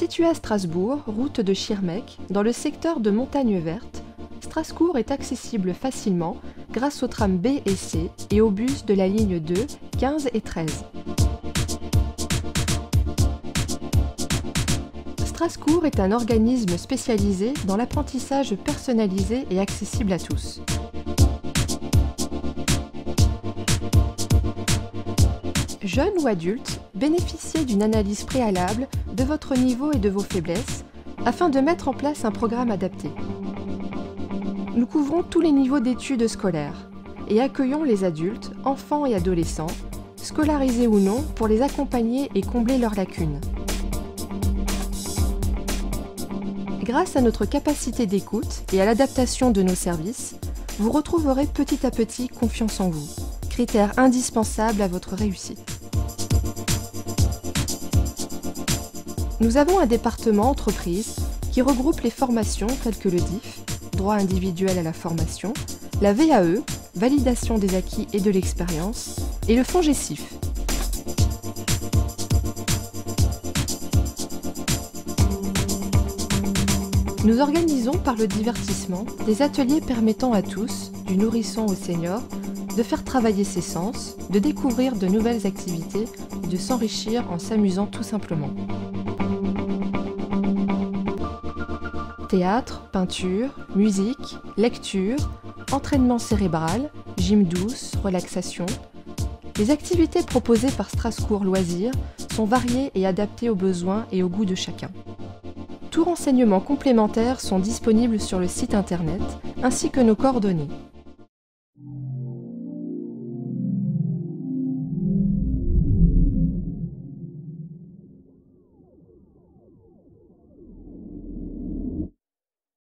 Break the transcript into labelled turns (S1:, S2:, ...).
S1: Situé à Strasbourg, route de Schirmeck, dans le secteur de Montagne Verte, Strasbourg est accessible facilement grâce aux trams B et C et aux bus de la ligne 2, 15 et 13. Strasbourg est un organisme spécialisé dans l'apprentissage personnalisé et accessible à tous. Jeune ou adulte, bénéficiez d'une analyse préalable de votre niveau et de vos faiblesses afin de mettre en place un programme adapté. Nous couvrons tous les niveaux d'études scolaires et accueillons les adultes, enfants et adolescents, scolarisés ou non, pour les accompagner et combler leurs lacunes. Grâce à notre capacité d'écoute et à l'adaptation de nos services, vous retrouverez petit à petit confiance en vous, critère indispensable à votre réussite. Nous avons un département entreprise qui regroupe les formations telles que le DIF, droit individuel à la formation, la VAE, validation des acquis et de l'expérience, et le fonds GESIF. Nous organisons par le divertissement des ateliers permettant à tous, du nourrisson au senior, de faire travailler ses sens, de découvrir de nouvelles activités et de s'enrichir en s'amusant tout simplement. Théâtre, peinture, musique, lecture, entraînement cérébral, gym douce, relaxation. Les activités proposées par Strasbourg Loisirs sont variées et adaptées aux besoins et aux goûts de chacun. Tous renseignements complémentaires sont disponibles sur le site internet ainsi que nos coordonnées.